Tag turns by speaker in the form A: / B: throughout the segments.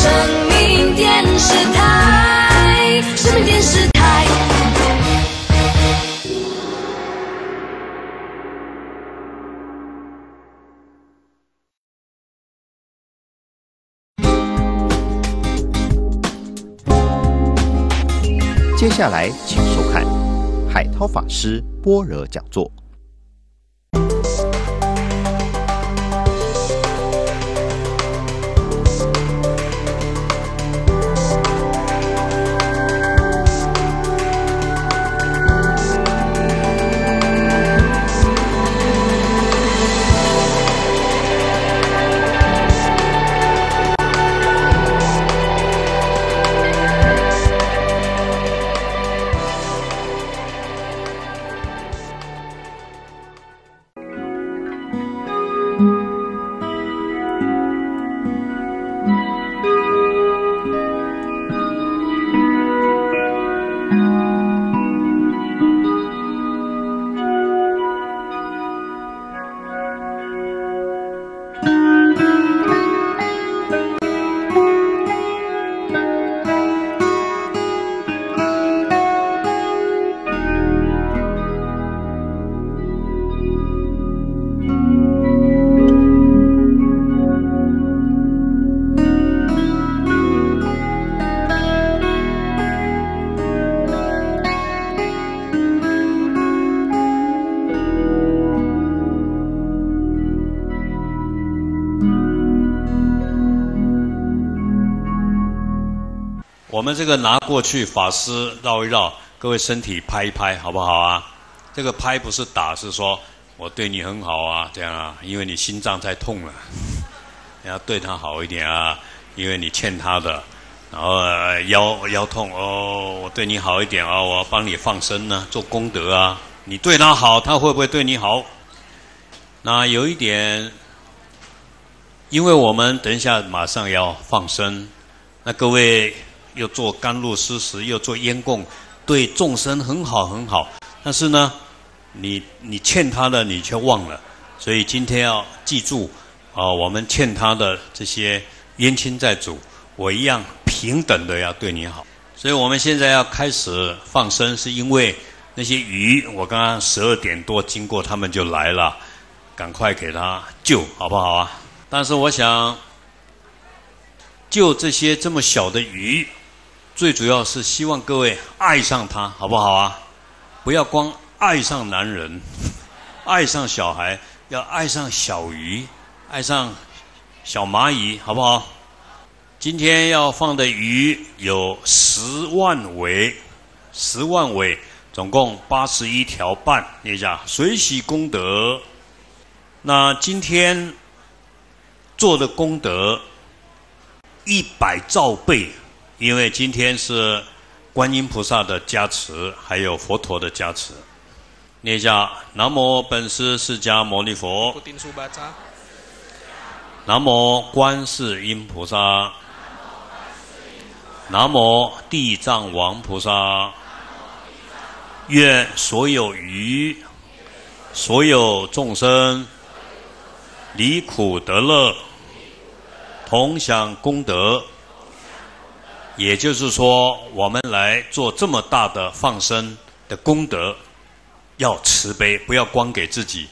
A: 生命电视台，生命电视台。
B: 接下来，请收看海涛法师般若讲座。
C: 我们这个拿过去，法师绕一绕，各位身体拍一拍，好不好啊？这个拍不是打，是说我对你很好啊，这样啊，因为你心脏在痛了，你要对他好一点啊，因为你欠他的。然后呃腰腰痛哦，我对你好一点啊，我要帮你放生呢，做功德啊。你对他好，他会不会对你好？那有一点，因为我们等一下马上要放生，那各位又做甘露施食，又做烟供，对众生很好很好。但是呢，你你欠他的你却忘了，所以今天要记住啊，我们欠他的这些冤亲债主，我一样平等的要对你好。所以我们现在要开始放生，是因为那些鱼，我刚刚十二点多经过，他们就来了，赶快给他救，好不好啊？但是我想救这些这么小的鱼，最主要是希望各位爱上它，好不好啊？不要光爱上男人，爱上小孩，要爱上小鱼，爱上小蚂蚁，好不好？今天要放的鱼有十万尾，十万尾，总共八十一条半，念一下水洗功德。那今天做的功德一百兆倍，因为今天是观音菩萨的加持，还有佛陀的加持。念一下南无本师释迦牟尼佛，南无观世音菩萨，南无地藏王菩萨。愿所有鱼，所有众生离苦得乐，同享功德。也就是说，我们来做这么大的放生的功德，要慈悲，不要光给自己。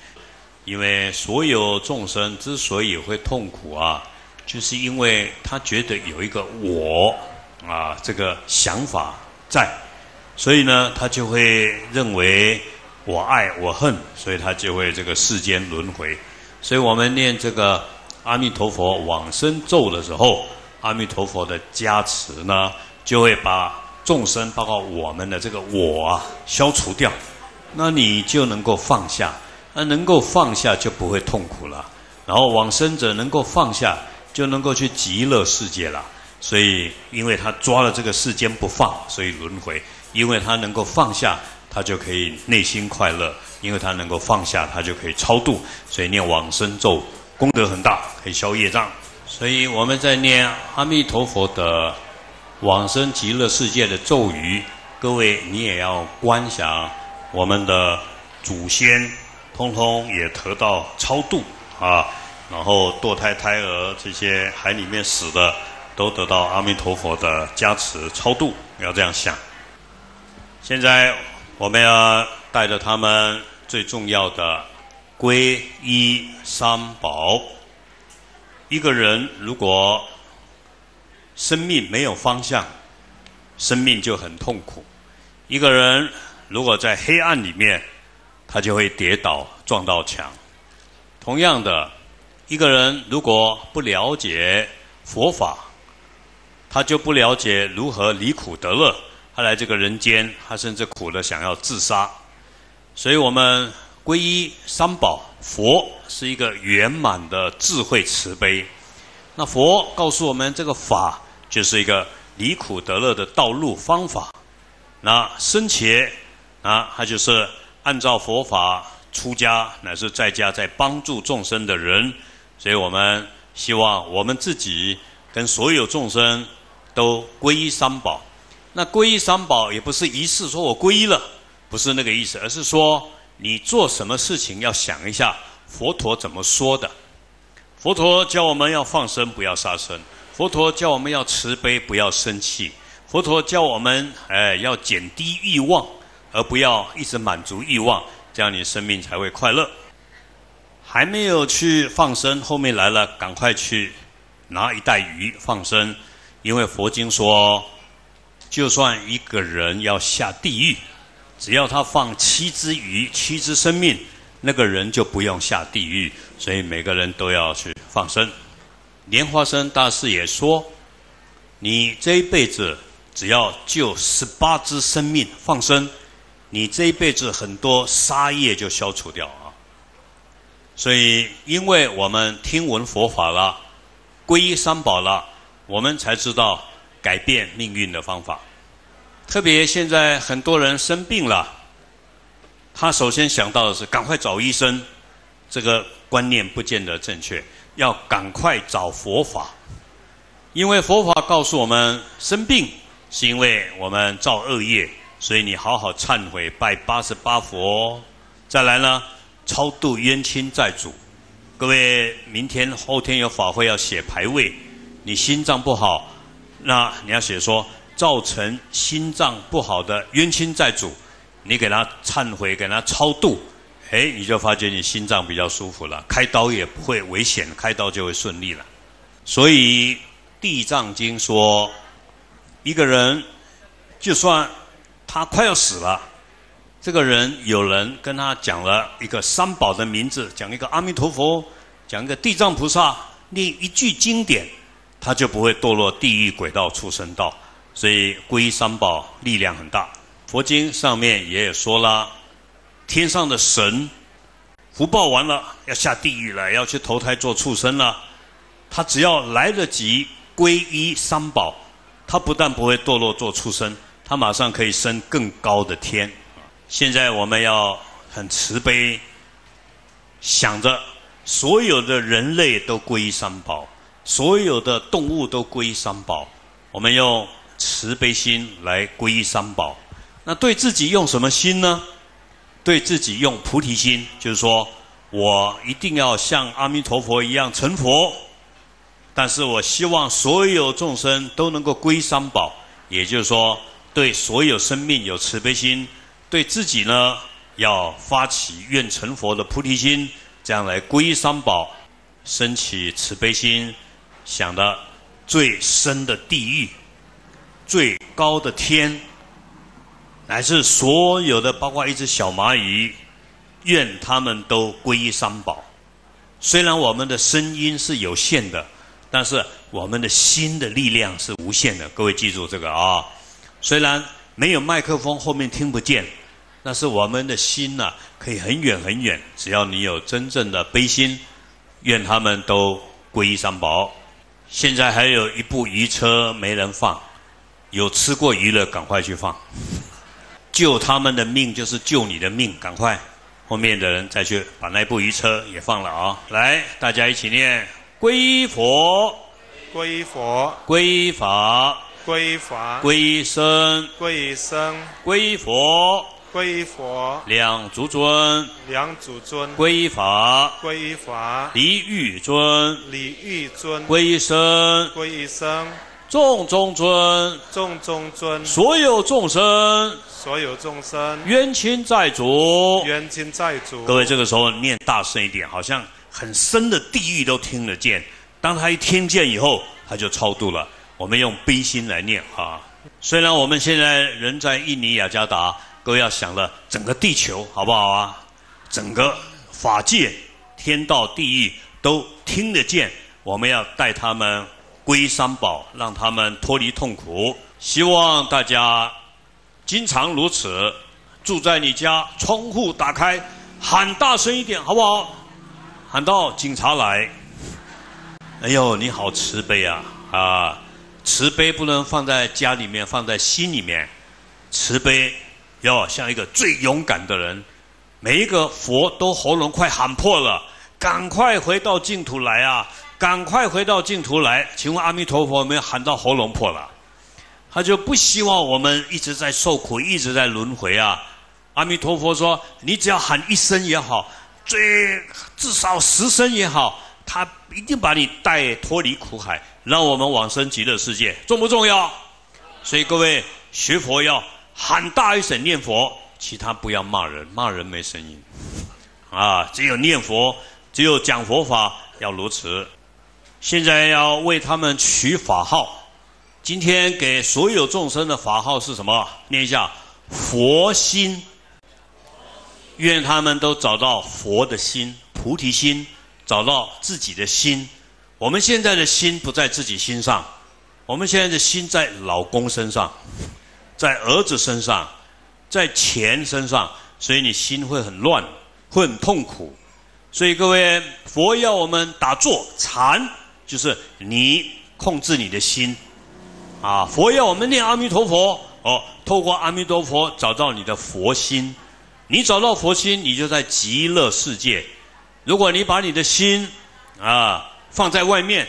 C: 因为所有众生之所以会痛苦啊，就是因为他觉得有一个我啊这个想法在，所以呢，他就会认为我爱我恨，所以他就会这个世间轮回。所以我们念这个阿弥陀佛往生咒的时候，阿弥陀佛的加持呢，就会把众生，包括我们的这个我啊，消除掉，那你就能够放下。那能够放下就不会痛苦了，然后往生者能够放下，就能够去极乐世界了。所以，因为他抓了这个世间不放，所以轮回；因为他能够放下，他就可以内心快乐；因为他能够放下，他就可以超度。所以念往生咒功德很大，可以消业障。所以我们在念阿弥陀佛的往生极乐世界的咒语，各位你也要观想我们的祖先。通通也得到超度啊，然后堕胎胎儿这些海里面死的都得到阿弥陀佛的加持超度，要这样想。现在我们要带着他们最重要的皈依三宝。一个人如果生命没有方向，生命就很痛苦。一个人如果在黑暗里面，他就会跌倒撞到墙。同样的，一个人如果不了解佛法，他就不了解如何离苦得乐。他来这个人间，他甚至苦的想要自杀。所以我们皈依三宝，佛是一个圆满的智慧慈悲。那佛告诉我们，这个法就是一个离苦得乐的道路方法。那生前啊，他就是按照佛法出家，乃是在家在帮助众生的人。所以我们希望我们自己跟所有众生都皈依三宝。那皈依三宝也不是一次说我皈依了，不是那个意思，而是说你做什么事情要想一下佛陀怎么说的。佛陀教我们要放生，不要杀生；佛陀教我们要慈悲，不要生气；佛陀教我们哎要减低欲望，而不要一直满足欲望，这样你生命才会快乐。还没有去放生，后面来了，赶快去拿一袋鱼放生，因为佛经说。就算一个人要下地狱，只要他放七只鱼、七只生命，那个人就不用下地狱。所以每个人都要去放生。莲花生大师也说：“你这一辈子只要救十八只生命放生，你这一辈子很多杀业就消除掉啊。”所以，因为我们听闻佛法了，皈依三宝了，我们才知道。改变命运的方法，特别现在很多人生病了，他首先想到的是赶快找医生，这个观念不见得正确，要赶快找佛法，因为佛法告诉我们，生病是因为我们造恶业，所以你好好忏悔，拜八十八佛，再来呢，超度冤亲债主。各位，明天后天有法会要写牌位，你心脏不好。那你要写说，造成心脏不好的冤亲债主，你给他忏悔，给他超度，哎，你就发觉你心脏比较舒服了，开刀也不会危险，开刀就会顺利了。所以《地藏经》说，一个人就算他快要死了，这个人有人跟他讲了一个三宝的名字，讲一个阿弥陀佛，讲一个地藏菩萨，念一句经典。他就不会堕落地狱、轨道、畜生道，所以皈依三宝力量很大。佛经上面也说了，天上的神福报完了要下地狱了，要去投胎做畜生了。他只要来得及皈依三宝，他不但不会堕落做畜生，他马上可以升更高的天。现在我们要很慈悲，想着所有的人类都皈依三宝。所有的动物都皈依三宝，我们用慈悲心来皈依三宝。那对自己用什么心呢？对自己用菩提心，就是说我一定要像阿弥陀佛一样成佛。但是我希望所有众生都能够皈三宝，也就是说对所有生命有慈悲心，对自己呢要发起愿成佛的菩提心，这样来皈依三宝，升起慈悲心。想的最深的地狱，最高的天，乃至所有的，包括一只小蚂蚁，愿他们都皈依三宝。虽然我们的声音是有限的，但是我们的心的力量是无限的。各位记住这个啊！虽然没有麦克风，后面听不见，但是我们的心呐，可以很远很远。只要你有真正的悲心，愿他们都皈依三宝。现在还有一部鱼车没人放，有吃过鱼的赶快去放，救他们的命就是救你的命，赶快，后面的人再去把那部鱼车也放了啊！来，大家一起念：皈依佛，
D: 皈依佛，
C: 皈依法，
D: 皈依法，
C: 皈依僧，
D: 皈依僧，
C: 皈依佛，两足尊，
D: 两祖尊，
C: 皈依法，
D: 皈依法，
C: 离欲尊，
D: 离欲尊，
C: 皈依僧，
D: 皈依僧，
C: 众中尊，
D: 众中尊，
C: 所有众生
D: 所有众生，
C: 冤亲债主。
D: 冤亲债主。
C: 各位这个时候念大声一点，好像很深的地狱都听得见。当他一听见以后，他就超度了。我们用悲心来念啊。虽然我们现在人在印尼雅加达，各位要想了整个地球好不好啊？整个法界、天道、地狱都听得见。我们要带他们归三宝，让他们脱离痛苦。希望大家经常如此，住在你家，窗户打开，喊大声一点，好不好？喊到警察来。哎呦，你好慈悲啊！啊，慈悲不能放在家里面，放在心里面。慈悲要像一个最勇敢的人。每一个佛都喉咙快喊破了，赶快回到净土来啊！赶快回到净土来。请问阿弥陀佛有没有喊到喉咙破了？他就不希望我们一直在受苦，一直在轮回啊！阿弥陀佛说：“你只要喊一声也好，最至少十声也好，他一定把你带脱离苦海，让我们往生极乐世界，重不重要？所以各位学佛要喊大一声念佛，其他不要骂人，骂人没声音啊！只有念佛，只有讲佛法要如此。现在要为他们取法号。”今天给所有众生的法号是什么？念一下佛心。愿他们都找到佛的心、菩提心，找到自己的心。我们现在的心不在自己心上，我们现在的心在老公身上，在儿子身上，在钱身上，所以你心会很乱，会很痛苦。所以各位，佛要我们打坐禅，就是你控制你的心。啊，佛要我们念阿弥陀佛哦，透过阿弥陀佛找到你的佛心，你找到佛心，你就在极乐世界。如果你把你的心啊放在外面，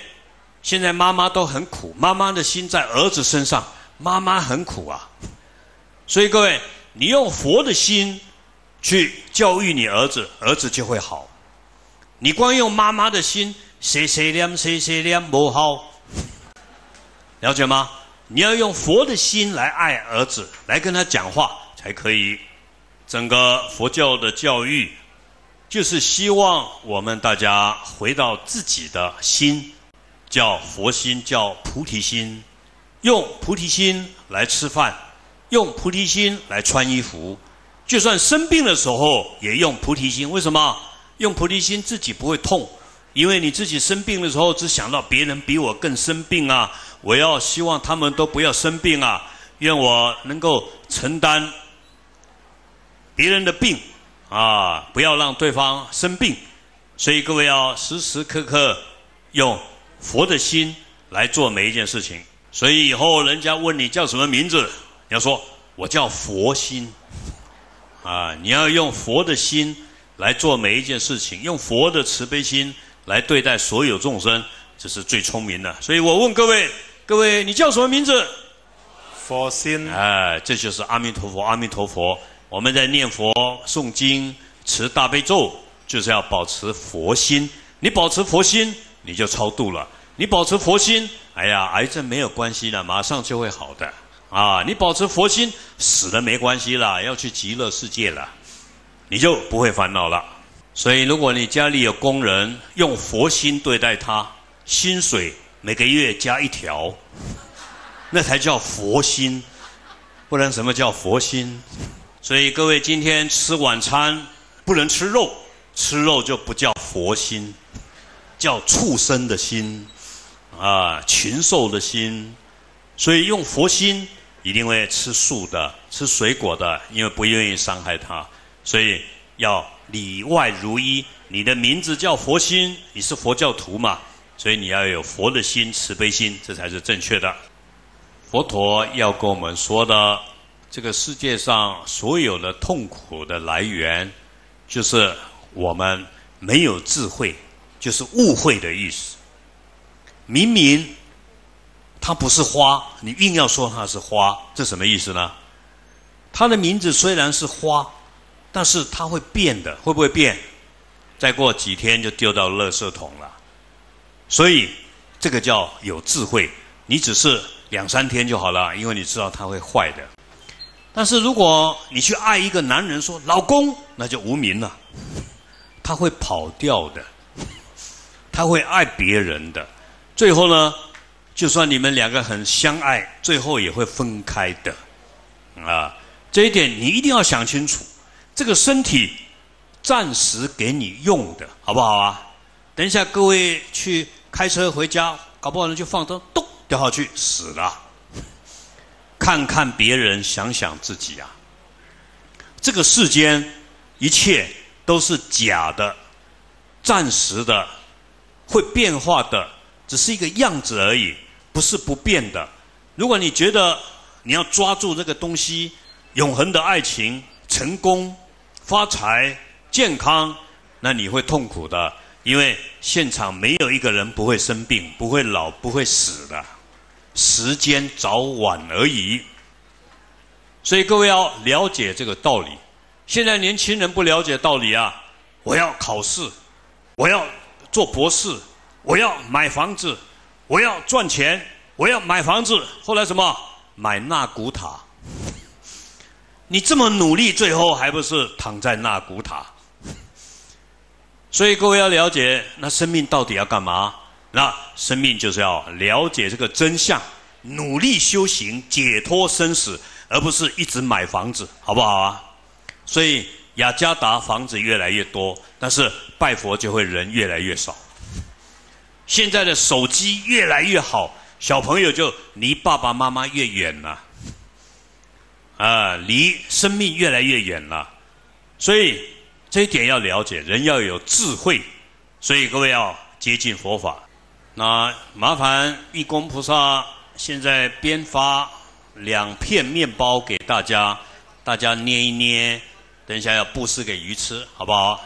C: 现在妈妈都很苦，妈妈的心在儿子身上，妈妈很苦啊。所以各位，你用佛的心去教育你儿子，儿子就会好。你光用妈妈的心，谁谁念谁谁念不好，了解吗？你要用佛的心来爱儿子，来跟他讲话才可以。整个佛教的教育，就是希望我们大家回到自己的心，叫佛心，叫菩提心，用菩提心来吃饭，用菩提心来穿衣服。就算生病的时候，也用菩提心。为什么？用菩提心，自己不会痛，因为你自己生病的时候，只想到别人比我更生病啊。我要希望他们都不要生病啊！愿我能够承担别人的病啊，不要让对方生病。所以各位要时时刻刻用佛的心来做每一件事情。所以以后人家问你叫什么名字，你要说我叫佛心啊！你要用佛的心来做每一件事情，用佛的慈悲心来对待所有众生，这是最聪明的。所以我问各位。各位，你叫什么名字？
D: 佛心。
C: 哎，这就是阿弥陀佛，阿弥陀佛。我们在念佛、诵经、持大悲咒，就是要保持佛心。你保持佛心，你就超度了。你保持佛心，哎呀，癌症没有关系了，马上就会好的。啊，你保持佛心，死了没关系了，要去极乐世界了，你就不会烦恼了。所以，如果你家里有工人，用佛心对待他，薪水。每个月加一条，那才叫佛心，不然什么叫佛心？所以各位今天吃晚餐不能吃肉，吃肉就不叫佛心，叫畜生的心，啊，禽兽的心。所以用佛心一定会吃素的，吃水果的，因为不愿意伤害他。所以要里外如一。你的名字叫佛心，你是佛教徒嘛？所以你要有佛的心、慈悲心，这才是正确的。佛陀要跟我们说的，这个世界上所有的痛苦的来源，就是我们没有智慧，就是误会的意思。明明它不是花，你硬要说它是花，这什么意思呢？它的名字虽然是花，但是它会变的，会不会变？再过几天就丢到垃圾桶了。所以这个叫有智慧。你只是两三天就好了，因为你知道它会坏的。但是如果你去爱一个男人，说老公，那就无名了。他会跑掉的，他会爱别人的。最后呢，就算你们两个很相爱，最后也会分开的。啊，这一点你一定要想清楚。这个身体暂时给你用的，好不好啊？等一下各位去开车回家，搞不好人就放灯，咚掉下去死了。看看别人，想想自己啊！这个世间一切都是假的、暂时的、会变化的，只是一个样子而已，不是不变的。如果你觉得你要抓住这个东西，永恒的爱情、成功、发财、健康，那你会痛苦的，因为现场没有一个人不会生病、不会老、不会死的。时间早晚而已，所以各位要了解这个道理。现在年轻人不了解道理啊！我要考试，我要做博士，我要买房子，我要赚钱，我要买房子。后来什么？买纳古塔。你这么努力，最后还不是躺在那古塔？所以各位要了解，那生命到底要干嘛？那生命就是要了解这个真相，努力修行，解脱生死，而不是一直买房子，好不好啊？所以雅加达房子越来越多，但是拜佛就会人越来越少。现在的手机越来越好，小朋友就离爸爸妈妈越远了，啊离生命越来越远了。所以这一点要了解，人要有智慧，所以各位要接近佛法。那麻烦义工菩萨现在编发两片面包给大家，大家捏一捏，等一下要布施给鱼吃，好不好？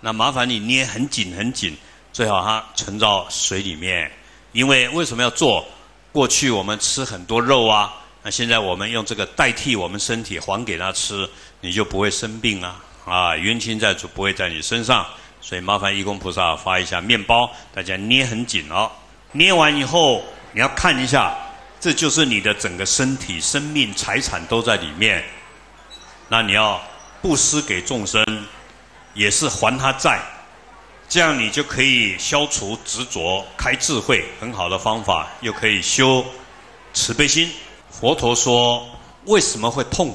C: 那麻烦你捏很紧很紧，最好它沉到水里面。因为为什么要做？过去我们吃很多肉啊，那现在我们用这个代替我们身体还给他吃，你就不会生病啊！啊，冤亲债主不会在你身上。所以麻烦义工菩萨发一下面包，大家捏很紧哦。捏完以后，你要看一下，这就是你的整个身体、生命、财产都在里面。那你要布施给众生，也是还他债，这样你就可以消除执着，开智慧，很好的方法，又可以修慈悲心。佛陀说，为什么会痛？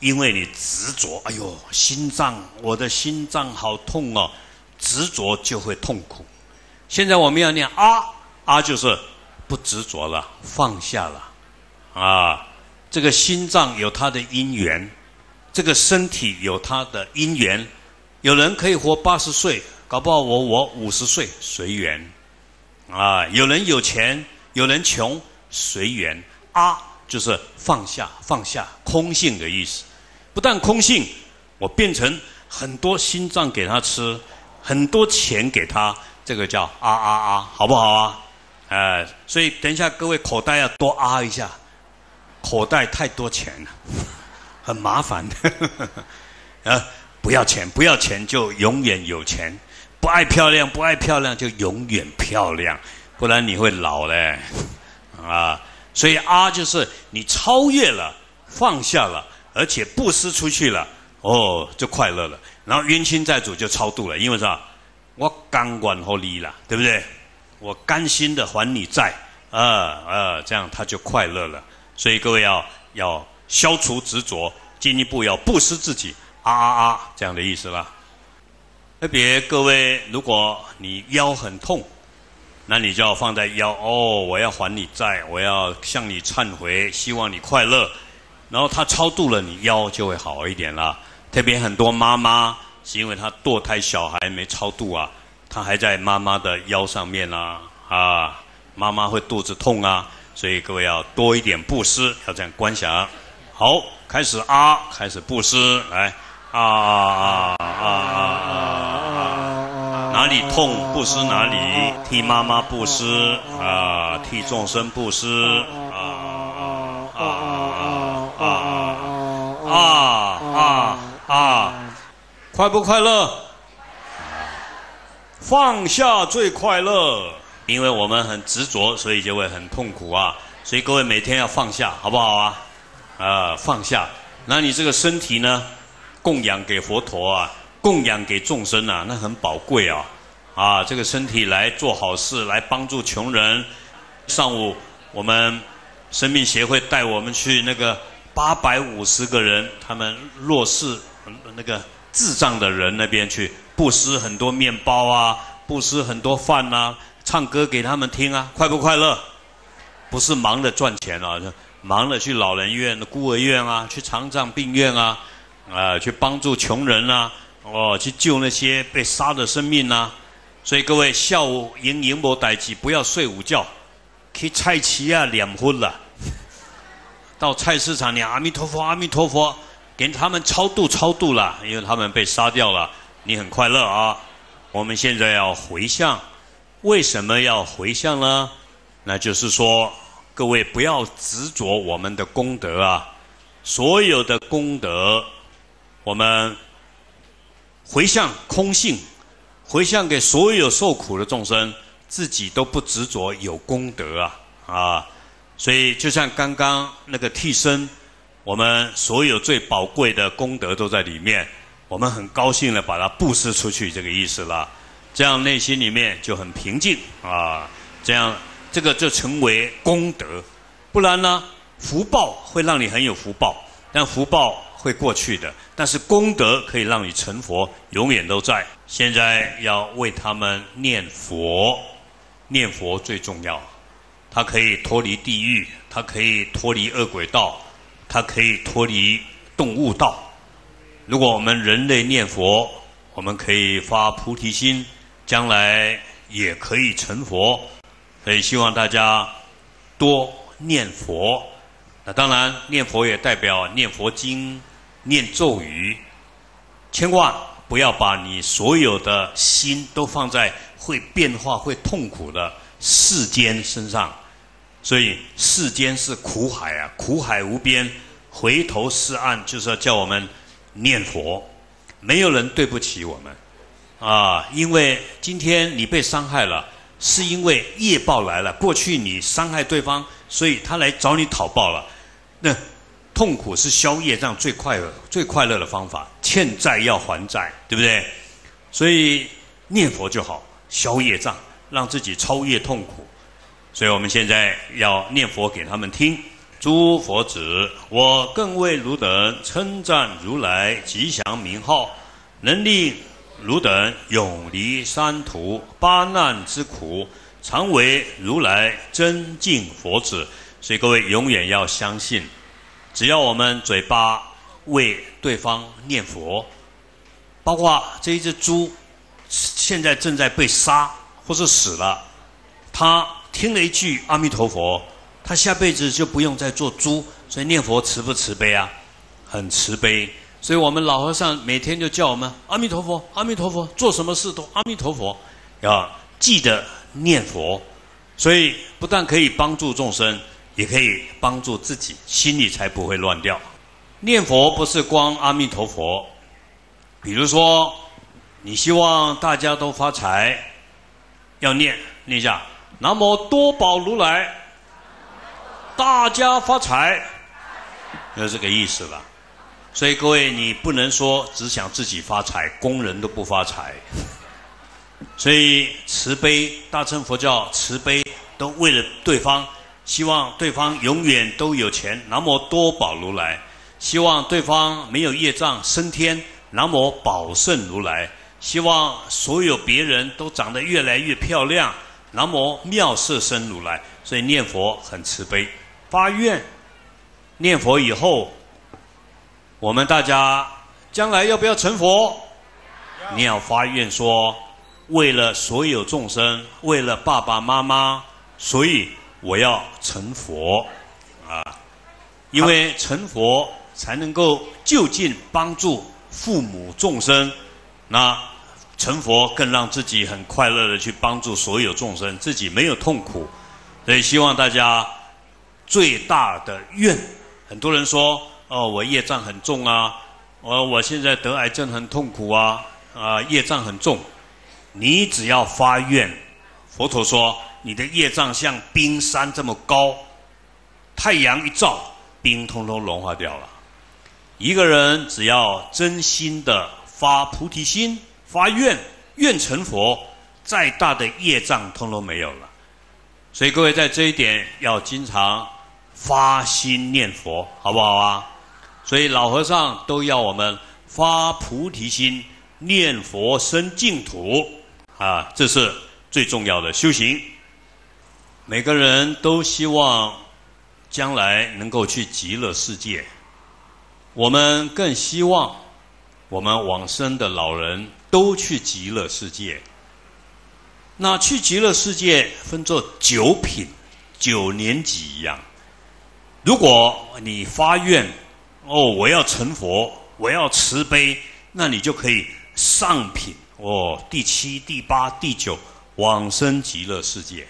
C: 因为你执着。哎呦，心脏，我的心脏好痛哦。执着就会痛苦。现在我们要念啊啊，就是不执着了，放下了啊。这个心脏有它的因缘，这个身体有它的因缘。有人可以活八十岁，搞不好我我五十岁，随缘啊。有人有钱，有人穷，随缘啊，就是放下，放下，空性的意思。不但空性，我变成很多心脏给他吃。很多钱给他，这个叫啊啊啊，好不好啊？呃，所以等一下各位口袋要多啊一下，口袋太多钱了，很麻烦的。啊，不要钱，不要钱就永远有钱；不爱漂亮，不爱漂亮就永远漂亮，不然你会老嘞。啊，所以啊就是你超越了，放下了，而且布施出去了，哦，就快乐了。然后冤亲债主就超度了，因为啥？我甘愿和你了，对不对？我甘心的还你债，啊啊，这样他就快乐了。所以各位要要消除执着，进一步要布施自己，啊啊啊，这样的意思啦。特别各位，如果你腰很痛，那你就要放在腰哦，我要还你债，我要向你忏悔，希望你快乐。然后他超度了，你腰就会好一点了。特别很多妈妈是因为她堕胎小孩没超度啊，她还在妈妈的腰上面啊，啊，妈妈会肚子痛啊，所以各位要多一点布施，要这样观想。好，开始啊，开始布施，来啊啊啊啊啊！哪里痛布施哪里，替妈妈布施啊，替众生布施啊啊啊啊啊！啊啊啊！快不快乐？放下最快乐，因为我们很执着，所以就会很痛苦啊。所以各位每天要放下，好不好啊？啊，放下。那你这个身体呢？供养给佛陀啊，供养给众生啊，那很宝贵啊。啊，这个身体来做好事，来帮助穷人。上午我们生命协会带我们去那个八百五十个人，他们弱势那个智障的人那边去布施很多面包啊，布施很多饭呐，唱歌给他们听啊，快不快乐？不是忙着赚钱啊，忙着去老人院、孤儿院啊，去长障病院啊，啊，去帮助穷人啊，哦，去救那些被杀的生命呐。所以各位下午迎迎波待机，不要睡午觉，去菜市啊两昏了，到菜市场念阿弥陀佛阿弥陀佛，给他们超度超度了，因为他们被杀掉了，你很快乐啊。我们现在要回向，为什么要回向呢？那就是说，各位不要执着我们的功德啊，所有的功德，我们回向空性。回向给所有受苦的众生，自己都不执着有功德啊啊！所以就像刚刚那个替身，我们所有最宝贵的功德都在里面，我们很高兴的把它布施出去，这个意思啦。这样内心里面就很平静啊，这样这个就成为功德。不然呢，福报会让你很有福报，但福报会过去的。但是功德可以让你成佛，永远都在。现在要为他们念佛，念佛最重要。它可以脱离地狱，它可以脱离恶鬼道，它可以脱离动物道。如果我们人类念佛，我们可以发菩提心，将来也可以成佛。所以希望大家多念佛。那当然，念佛也代表念佛经、念咒语，千万。不要把你所有的心都放在会变化、会痛苦的世间身上，所以世间是苦海啊，苦海无边。回头是岸，就是要叫我们念佛。没有人对不起我们啊，因为今天你被伤害了，是因为业报来了。过去你伤害对方，所以他来找你讨报了。那。痛苦是消业障最快乐、最快乐的方法。欠债要还债，对不对？所以念佛就好，消业障，让自己超越痛苦。所以我们现在要念佛给他们听。诸佛子，我更为汝等称赞如来吉祥名号，能令汝等永离三途八难之苦，常为如来真敬佛子。所以各位永远要相信。只要我们嘴巴为对方念佛，包括这一只猪，现在正在被杀或是死了，他听了一句阿弥陀佛，他下辈子就不用再做猪。所以念佛慈不慈悲啊？很慈悲。所以我们老和尚每天就叫我们阿弥陀佛，阿弥陀佛，做什么事都阿弥陀佛，要记得念佛。所以不但可以帮助众生。也可以帮助自己，心里才不会乱掉。念佛不是光阿弥陀佛，比如说，你希望大家都发财，要念念一下南无多宝如来，大家发财，就这个意思吧。所以各位，你不能说只想自己发财，工人都不发财。所以慈悲，大乘佛教慈悲，都为了对方。希望对方永远都有钱，南无多宝如来；希望对方没有业障升天，南无宝胜如来；希望所有别人都长得越来越漂亮，南无妙色身如来。所以念佛很慈悲，发愿念佛以后，我们大家将来要不要成佛？你要发愿说，为了所有众生，为了爸爸妈妈，所以。我要成佛，啊，因为成佛才能够就近帮助父母众生，那成佛更让自己很快乐的去帮助所有众生，自己没有痛苦，所以希望大家最大的愿，很多人说哦，我业障很重啊，我我现在得癌症很痛苦啊，啊，业障很重。你只要发愿，佛陀说，你的业障像冰山这么高，太阳一照，冰通通融化掉了。一个人只要真心的发菩提心、发愿，愿成佛，再大的业障通通没有了。所以各位在这一点要经常发心念佛，好不好啊？所以老和尚都要我们发菩提心，念佛生净土。啊，这是最重要的修行。每个人都希望将来能够去极乐世界，我们更希望我们往生的老人都去极乐世界。那去极乐世界分作九品、九年级一样。如果你发愿，哦，我要成佛，我要慈悲，那你就可以上品。哦，第七、第八、第九往生极乐世界。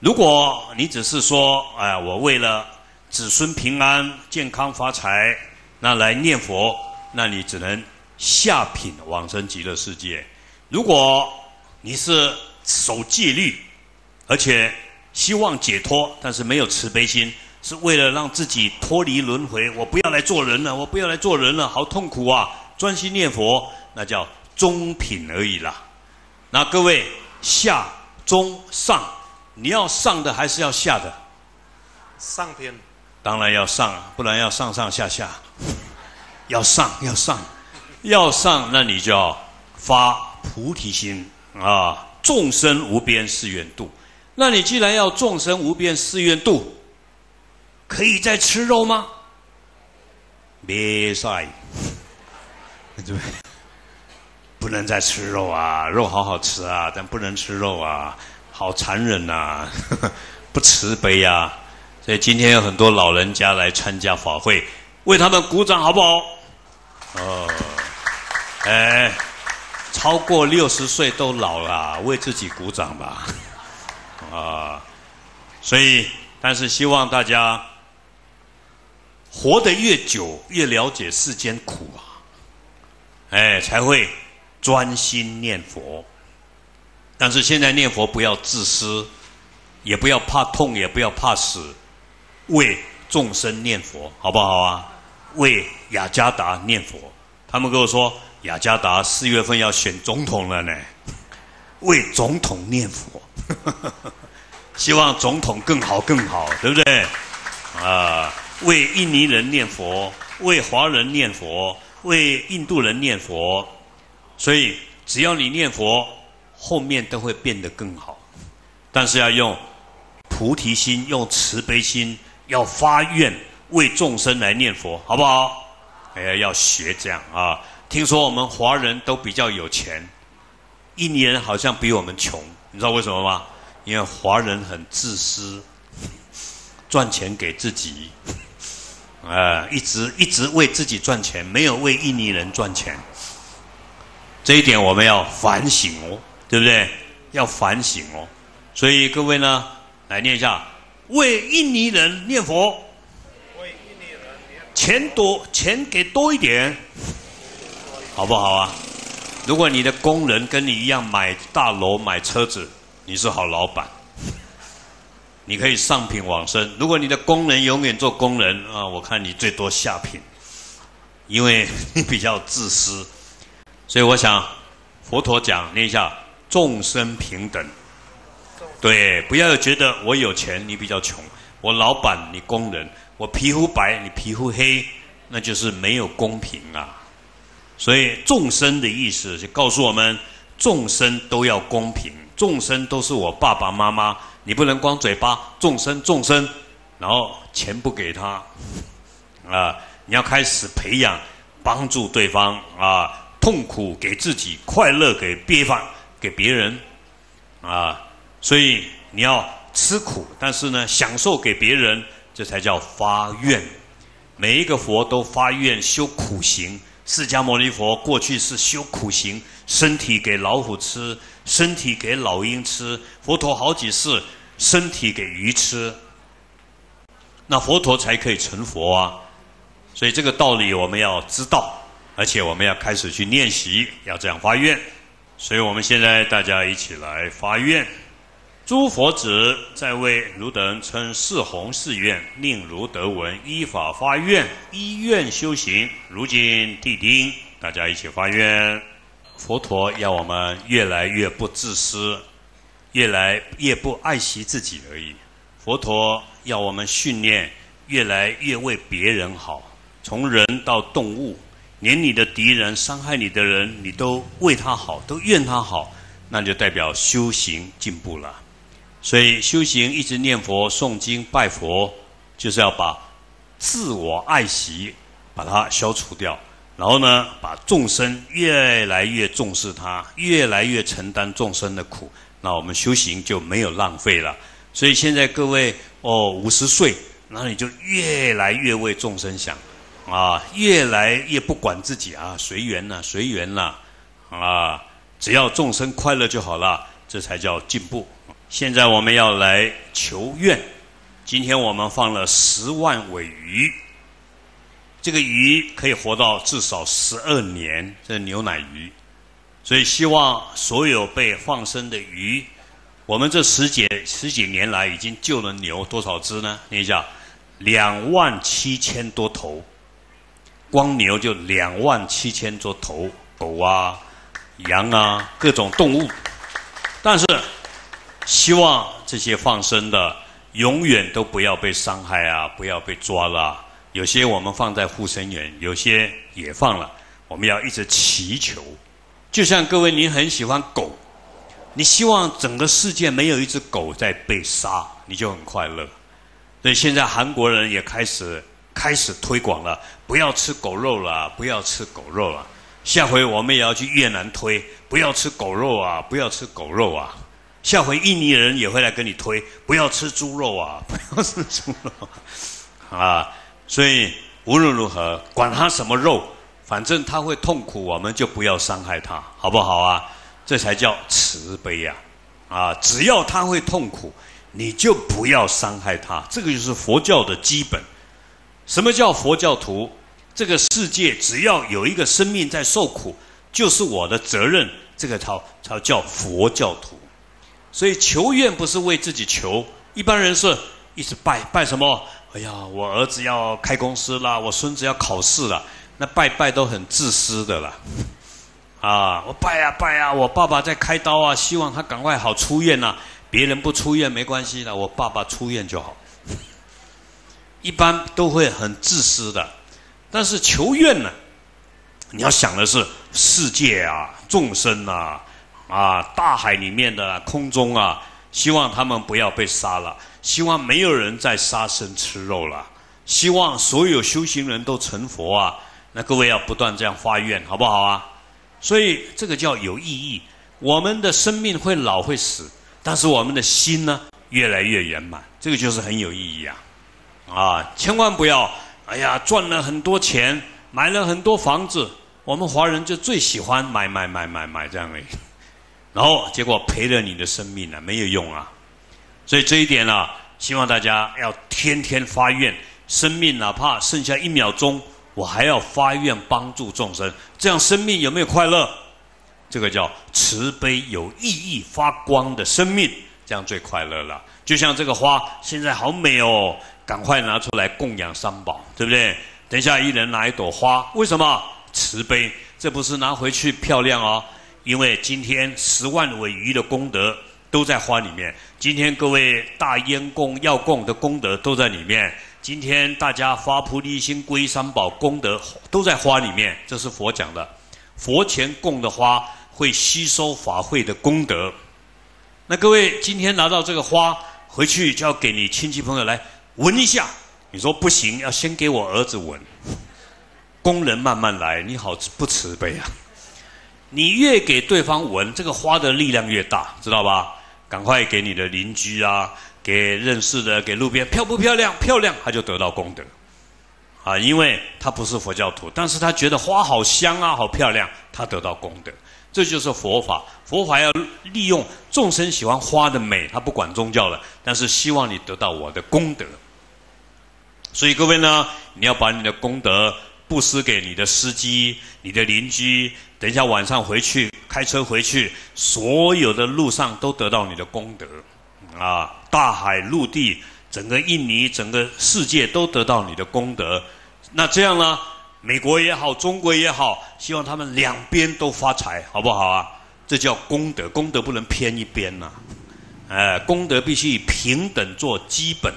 C: 如果你只是说，哎，我为了子孙平安、健康发财，那来念佛，那你只能下品往生极乐世界。如果你是守戒律，而且希望解脱，但是没有慈悲心，是为了让自己脱离轮回，我不要来做人了，我不要来做人了，好痛苦啊！专心念佛，那叫。中品而已啦，那各位下中上，你要上的还是要下的？
D: 上天，
C: 当然要上，不然要上上下下。要上要上，要上，那你就要发菩提心啊！众生无边誓愿度。那你既然要众生无边誓愿度，可以再吃肉吗？别晒，对。不能再吃肉啊，肉好好吃啊，但不能吃肉啊，好残忍呐，不慈悲呀。所以今天有很多老人家来参加法会，为他们鼓掌好不好？哦，哎，超过六十岁都老了，为自己鼓掌吧。啊，所以，但是希望大家活得越久，越了解世间苦啊，哎，才会。专心念佛，但是现在念佛不要自私，也不要怕痛，也不要怕死，为众生念佛，好不好啊？为雅加达念佛，他们跟我说雅加达四月份要选总统了呢，为总统念佛，希望总统更好更好，对不对？啊，为印尼人念佛，为华人念佛，为印度人念佛。所以，只要你念佛，后面都会变得更好。但是要用菩提心，用慈悲心，要发愿为众生来念佛，好不好？哎呀，要学这样啊！听说我们华人都比较有钱，印尼人好像比我们穷，你知道为什么吗？因为华人很自私，赚钱给自己，啊，一直一直为自己赚钱，没有为印尼人赚钱。这一点我们要反省哦，对不对？要反省哦。所以各位呢，来念一下：为印尼人念佛，为印尼人念钱多，钱给多一点，好不好啊？如果你的工人跟你一样买大楼、买车子，你是好老板，你可以上品往生。如果你的工人永远做工人啊，我看你最多下品，因为你比较自私。所以我想，佛陀讲念一下众生平等，对，不要觉得我有钱你比较穷，我老板你工人，我皮肤白你皮肤黑，那就是没有公平啊。所以众生的意思就告诉我们，众生都要公平，众生都是我爸爸妈妈，你不能光嘴巴众生众生，然后钱不给他，啊，你要开始培养帮助对方。啊。痛苦给自己，快乐给别方。给别人，啊，所以你要吃苦，但是呢，享受给别人，这才叫发愿。每一个佛都发愿修苦行。释迦牟尼佛过去是修苦行，身体给老虎吃，身体给老鹰吃。佛陀好几次身体给鱼吃，那佛陀才可以成佛啊。所以这个道理我们要知道，而且我们要开始去练习，要这样发愿。所以我们现在大家一起来发愿：诸佛子在为汝等称四弘誓愿，令汝得闻，依法发愿，依愿修行。如今谛听，大家一起发愿。佛陀要我们越来越不自私，越来越不爱惜自己而已。佛陀要我们训练，越来越为别人好，从人到动物，连你的敌人、伤害你的人，你都为他好，都愿他好，那就代表修行进步了。所以修行一直念佛、诵经、拜佛，就是要把自我爱惜把它消除掉。然后呢，把众生越来越重视他，越来越承担众生的苦，那我们修行就没有浪费了。所以现在各位哦，五十岁，那你就越来越为众生想，啊，越来越不管自己啊，随缘呐，随缘呐，啊，只要众生快乐就好了，这才叫进步。现在我们要来求愿，今天我们放了十万尾鱼。这个鱼可以活到至少十二年，这牛奶鱼，所以希望所有被放生的鱼，我们这十几十几年来已经救了牛多少只呢？念一下，两万七千多头，光牛就两万七千多头，狗啊、羊啊，各种动物，但是希望这些放生的永远都不要被伤害啊，不要被抓了。有些我们放在护生园，有些也放了。我们要一直祈求，就像各位，你很喜欢狗，你希望整个世界没有一只狗在被杀，你就很快乐。所以现在韩国人也开始开始推广了，不要吃狗肉了，不要吃狗肉了。下回我们也要去越南推，不要吃狗肉啊，不要吃狗肉啊。下回印尼人也会来跟你推，不要吃猪肉啊，不要吃猪肉啊。所以无论如何，管他什么肉，反正他会痛苦，我们就不要伤害他，好不好啊？这才叫慈悲呀！啊，只要他会痛苦，你就不要伤害他。这个就是佛教的基本。什么叫佛教徒？这个世界只要有一个生命在受苦，就是我的责任。这个才才叫佛教徒。所以求愿不是为自己求，一般人是一直拜拜什么？哎呀，我儿子要开公司啦，我孙子要考试了，那拜拜都很自私的啦。啊，我拜呀拜呀，我爸爸在开刀啊，希望他赶快好出院呐。别人不出院没关系的，我爸爸出院就好。一般都会很自私的，但是求愿呢，你要想的是世界啊，众生啊，啊，大海里面的空中啊，希望他们不要被杀了。希望没有人再杀生吃肉了。希望所有修行人都成佛啊！那各位要不断这样发愿，好不好啊？所以这个叫有意义。我们的生命会老会死，但是我们的心呢，越来越圆满。这个就是很有意义啊！啊，千万不要，哎呀，赚了很多钱，买了很多房子。我们华人就最喜欢买买买买买这样的，然后结果赔了你的生命了，没有用啊！所以这一点呢，希望大家要天天发愿，生命哪怕剩下一秒钟，我还要发愿帮助众生，这样生命有没有快乐？这个叫慈悲有意义、发光的生命，这样最快乐了。就像这个花，现在好美哦，赶快拿出来供养三宝，对不对？等一下一人拿一朵花，为什么？慈悲，这不是拿回去漂亮哦，因为今天十万尾鱼的功德。都在花里面。今天各位大烟供、药供的功德都在里面。今天大家发菩提心、皈三宝功德都在花里面。这是佛讲的。佛前供的花会吸收法会的功德。那各位今天拿到这个花回去就要给你亲戚朋友来闻一下。你说不行，要先给我儿子闻。工人慢慢来，你好不慈悲啊！你越给对方闻，这个花的力量越大，知道吧？赶快给你的邻居啊，给认识的，给路边漂不漂亮？漂亮，他就得到功德，啊，因为他不是佛教徒，但是他觉得花好香啊，好漂亮，他得到功德，这就是佛法。佛法要利用众生喜欢花的美，他不管宗教了，但是希望你得到我的功德。所以各位呢，你要把你的功德布施给你的司机、你的邻居。等一下晚上回去开车回去，所有的路上都得到你的功德，啊，大海、陆地、整个印尼、整个世界都得到你的功德。那这样呢，美国也好，中国也好，希望他们两边都发财，好不好啊？这叫功德，功德不能偏一边呐。哎，功德必须以平等做基本。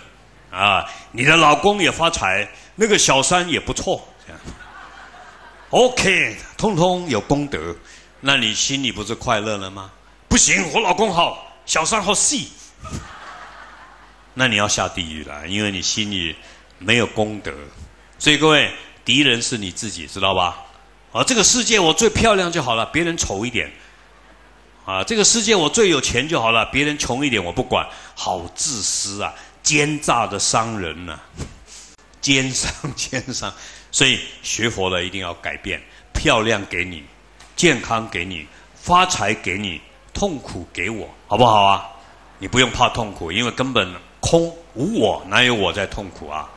C: 啊，你的老公也发财，那个小三也不错，这样。OK，通通有功德，那你心里不是快乐了吗？不行，我老公好，小三好细，那你要下地狱了，因为你心里没有功德。所以各位，敌人是你自己，知道吧？啊，这个世界我最漂亮就好了，别人丑一点。啊，这个世界我最有钱就好了，别人穷一点我不管。好自私啊！奸诈的商人呐？奸商，奸商。所以学佛了一定要改变，漂亮给你，健康给你，发财给你，痛苦给我，好不好啊？你不用怕痛苦，因为根本空无我，哪有我在痛苦啊？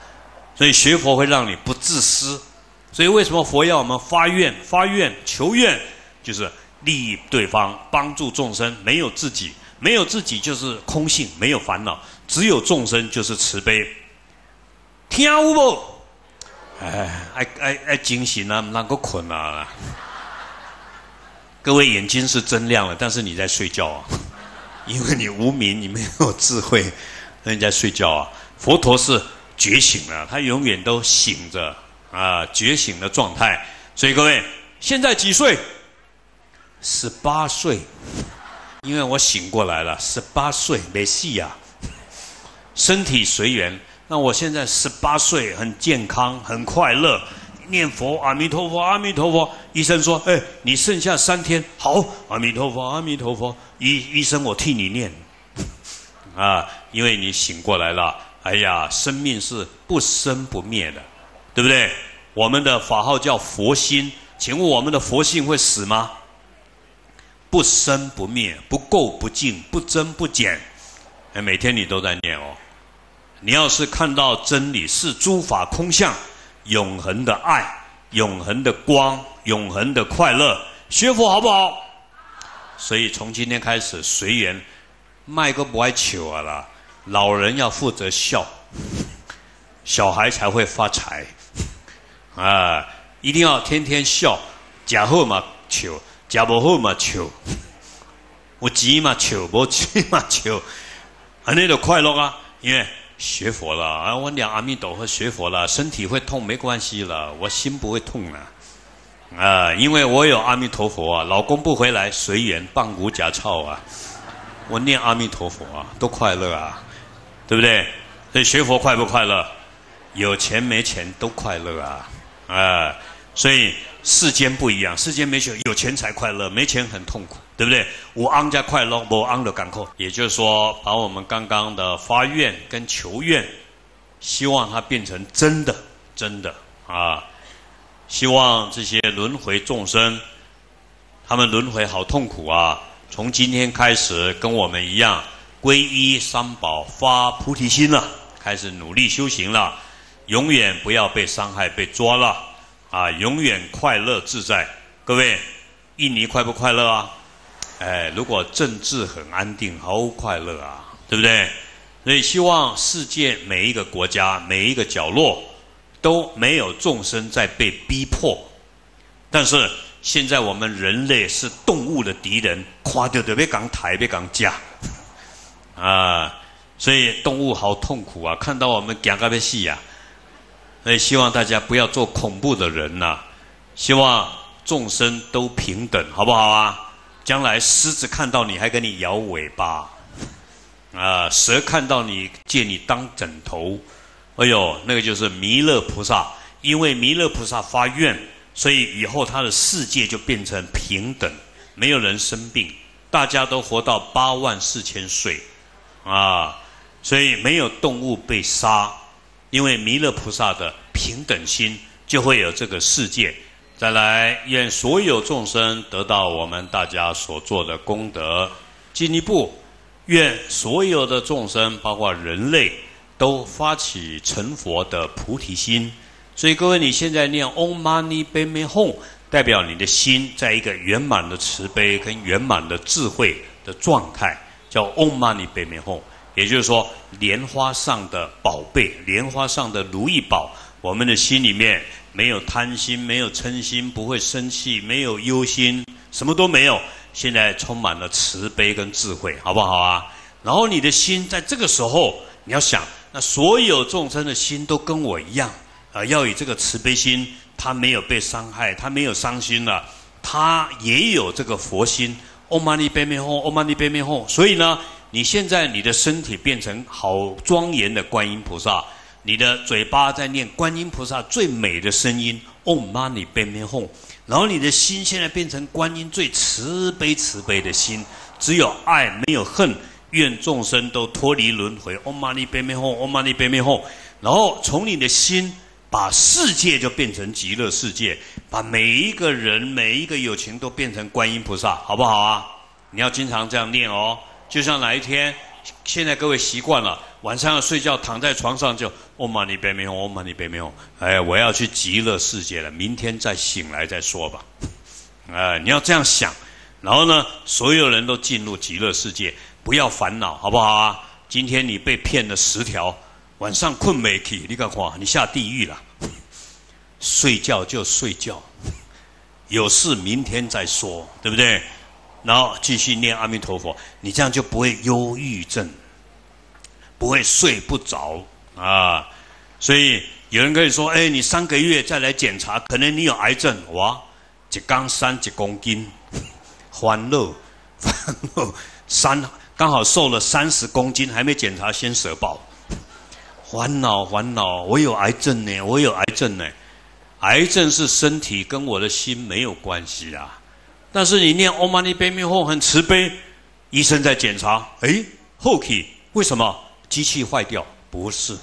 C: 所以学佛会让你不自私。所以为什么佛要我们发愿、发愿、求愿，就是利益对方，帮助众生，没有自己，没有自己就是空性，没有烦恼。只有众生就是慈悲，听有无？哎，爱爱爱惊醒啊，能够困啊！各位眼睛是真亮了，但是你在睡觉啊，因为你无明，你没有智慧，那你在睡觉啊。佛陀是觉醒了，他永远都醒着啊，觉醒的状态。所以各位现在几岁？十八岁，因为我醒过来了，十八岁没戏呀。身体随缘，那我现在十八岁，很健康，很快乐，念佛，阿弥陀佛，阿弥陀佛。医生说：“哎，你剩下三天，好，阿弥陀佛，阿弥陀佛。”医医生，我替你念，啊，因为你醒过来了。哎呀，生命是不生不灭的，对不对？我们的法号叫佛心，请问我们的佛性会死吗？不生不灭，不垢不净，不增不减。哎，每天你都在念哦。你要是看到真理是诸法空相，永恒的爱，永恒的光，永恒的快乐，学佛好不好？所以从今天开始随缘，卖个不爱求啊啦，老人要负责笑，小孩才会发财，啊，一定要天天笑，假好嘛求，假不好嘛求，有钱嘛求，无钱嘛求，安尼就快乐啊，因为。学佛了啊！我念阿弥陀佛学佛了，身体会痛没关系了，我心不会痛了啊！因为我有阿弥陀佛啊，老公不回来随缘，棒骨假操啊！我念阿弥陀佛啊，多快乐啊，对不对？所以学佛快不快乐？有钱没钱都快乐啊！啊，所以世间不一样，世间没钱有钱才快乐，没钱很痛苦。对不对？我安家快乐，我安的感扣。也就是说，把我们刚刚的发愿跟求愿，希望它变成真的，真的啊！希望这些轮回众生，他们轮回好痛苦啊！从今天开始，跟我们一样，皈依三宝，发菩提心了，开始努力修行了，永远不要被伤害、被抓了啊！永远快乐自在。各位，印尼快不快乐啊？哎，如果政治很安定，好快乐啊，对不对？所以希望世界每一个国家、每一个角落都没有众生在被逼迫。但是现在我们人类是动物的敌人，夸掉的别讲台，别讲架啊！所以动物好痛苦啊，看到我们讲个别戏呀。所以希望大家不要做恐怖的人呐，希望众生都平等，好不好啊？将来狮子看到你还跟你摇尾巴，啊，蛇看到你借你当枕头，哎呦，那个就是弥勒菩萨。因为弥勒菩萨发愿，所以以后他的世界就变成平等，没有人生病，大家都活到八万四千岁，啊，所以没有动物被杀，因为弥勒菩萨的平等心，就会有这个世界。再来，愿所有众生得到我们大家所做的功德。进一步，愿所有的众生，包括人类，都发起成佛的菩提心。所以各位，你现在念 Om Mani Padme Hum，代表你的心在一个圆满的慈悲跟圆满的智慧的状态，叫 Om Mani p a m e Hum。也就是说，莲花上的宝贝，莲花上的如意宝，我们的心里面没有贪心，没有嗔心，不会生气，没有忧心，什么都没有。现在充满了慈悲跟智慧，好不好啊？然后你的心在这个时候，你要想，那所有众生的心都跟我一样，啊，要以这个慈悲心，他没有被伤害，他没有伤心了，他也有这个佛心。Om Mani Padme Hum，Om Mani Padme Hum。所以呢，你现在你的身体变成好庄严的观音菩萨，你的嘴巴在念观音菩萨最美的声音，Om Mani Padme Hum。然后你的心现在变成观音最慈悲慈悲的心，只有爱没有恨，愿众生都脱离轮回。Om Mani Padme Hum，Om Mani Padme Hum。然后从你的心把世界就变成极乐世界，把每一个人每一个友情都变成观音菩萨，好不好啊？你要经常这样念哦。就像哪一天，现在各位习惯了，晚上要睡觉躺在床上就。Om Mani Padme Hum，Om Mani Padme Hum。哎，我要去极乐世界了，明天再醒来再说吧。哎，你要这样想，然后呢，所有人都进入极乐世界，不要烦恼，好不好啊？今天你被骗了十条，晚上困没起，你干嘛？你下地狱了。睡觉就睡觉，有事明天再说，对不对？然后继续念阿弥陀佛，你这样就不会忧郁症，不会睡不着。啊，所以有人可以说：“哎，你三个月再来检查，可能你有癌症。”哇，一缸三一公斤，欢乐，欢乐三刚好瘦了三十公斤，还没检查先舍报，烦恼烦恼，我有癌症呢，我有癌症呢，癌症是身体跟我的心没有关系啊。但是你念 Om Mani Padme Hum 很慈悲，医生在检查，哎，后期为什么机器坏掉？不是，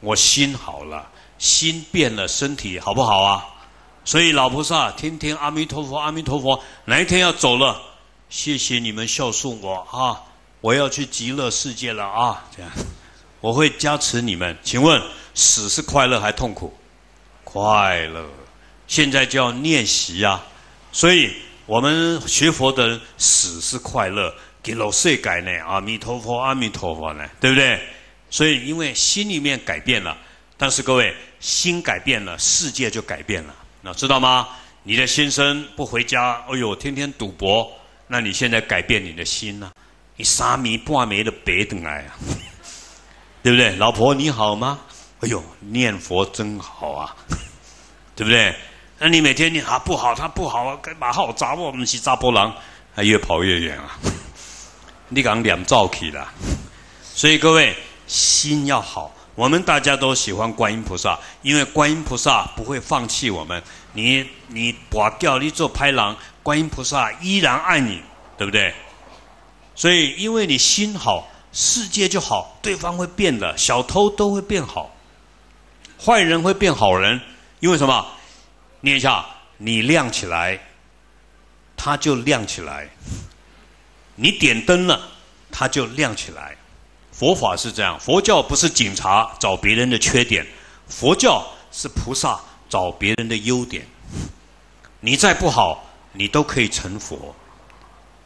C: 我心好了，心变了，身体好不好啊？所以老菩萨天天阿弥陀佛，阿弥陀佛，哪一天要走了，谢谢你们孝顺我啊！我要去极乐世界了啊！这样，我会加持你们。请问死是快乐还痛苦？快乐。现在就要练习呀。所以我们学佛的人死是快乐，给老师改呢？阿弥陀佛，阿弥陀佛呢？对不对？所以，因为心里面改变了，但是各位心改变了，世界就改变了。那知道吗？你的先生不回家，哎呦，天天赌博，那你现在改变你的心呢？你三米半米的白等来啊，对不对？老婆你好吗？哎呦，念佛真好啊，对不对？那你每天你啊不好，他不好啊，该马号砸我们是砸波浪，还越跑越远啊。你讲两兆起了，所以各位。心要好，我们大家都喜欢观音菩萨，因为观音菩萨不会放弃我们。你你拔掉你做拍狼，观音菩萨依然爱你，对不对？所以因为你心好，世界就好，对方会变的，小偷都会变好，坏人会变好人，因为什么？念一下，你亮起来，他就亮起来；你点灯了，他就亮起来。佛法是这样，佛教不是警察找别人的缺点，佛教是菩萨找别人的优点。你再不好，你都可以成佛，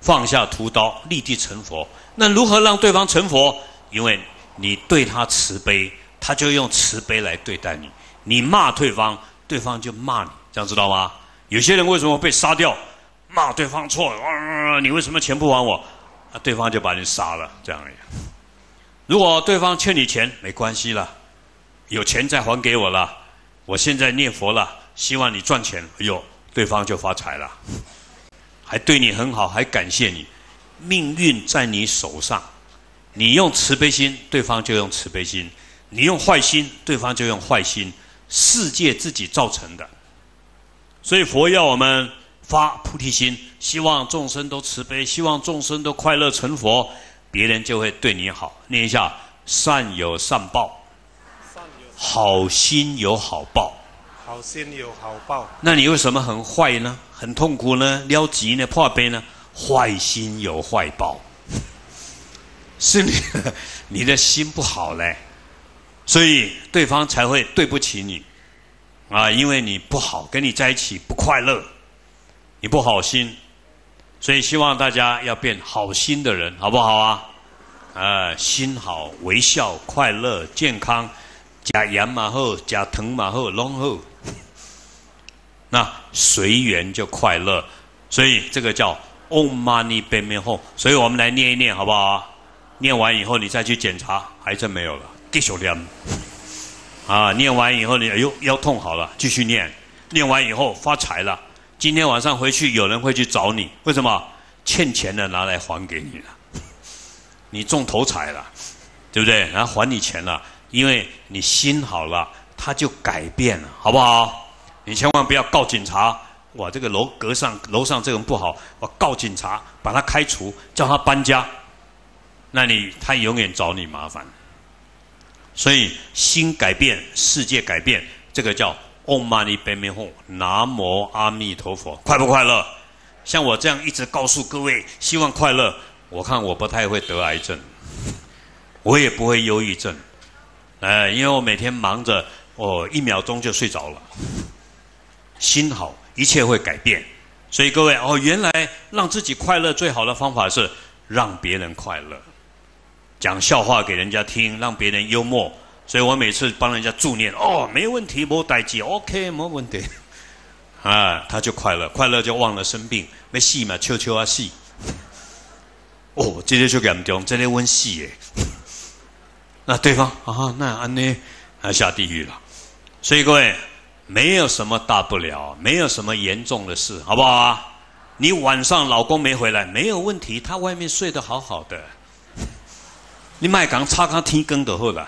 C: 放下屠刀，立地成佛。那如何让对方成佛？因为你对他慈悲，他就用慈悲来对待你。你骂对方，对方就骂你，这样知道吗？有些人为什么被杀掉？骂对方错，啊你为什么钱不还我？啊对方就把你杀了，这样而已。如果对方欠你钱，没关系了，有钱再还给我了。我现在念佛了，希望你赚钱。哎呦，对方就发财了，还对你很好，还感谢你。命运在你手上，你用慈悲心，对方就用慈悲心；你用坏心，对方就用坏心。世界自己造成的，所以佛要我们发菩提心，希望众生都慈悲，希望众生都快乐成佛。别人就会对你好，念一下善有善报，好心有好报，
D: 好心有好报。
C: 那你为什么很坏呢？很痛苦呢？撩急呢？破悲呢？坏心有坏报。是你你的心不好嘞，所以对方才会对不起你啊，因为你不好，跟你在一起不快乐，你不好心，所以希望大家要变好心的人，好不好啊？啊，心好，微笑，快乐，健康，加盐马后，加藤马后龙后。那随缘就快乐，所以这个叫 Om Mani p a m e h o 所以我们来念一念，好不好？念完以后你再去检查，癌症没有了，继续念。啊，念完以后你哎呦腰痛好了，继续念。念完以后发财了，今天晚上回去有人会去找你，为什么？欠钱的拿来还给你了。你中头彩了，对不对？然后还你钱了，因为你心好了，他就改变了，好不好？你千万不要告警察，哇，这个楼阁上楼上这个人不好，我告警察，把他开除，叫他搬家，那你他永远找你麻烦。所以心改变，世界改变，这个叫 Om Mani p a m e Hum，南无阿弥陀佛，快不快乐？像我这样一直告诉各位，希望快乐。我看我不太会得癌症，我也不会忧郁症，哎，因为我每天忙着，我一秒钟就睡着了。心好，一切会改变。所以各位哦，原来让自己快乐最好的方法是让别人快乐，讲笑话给人家听，让别人幽默。所以我每次帮人家助念，哦，没问题，没代志，OK，没问题，啊，他就快乐，快乐就忘了生病，没戏嘛，秋秋啊戏。哦，这些就严重，这些温戏耶。那对方啊，那安呢，还下地狱了。所以各位，没有什么大不了，没有什么严重的事，好不好啊？你晚上老公没回来，没有问题，他外面睡得好好的。你麦讲插卡天光就好了，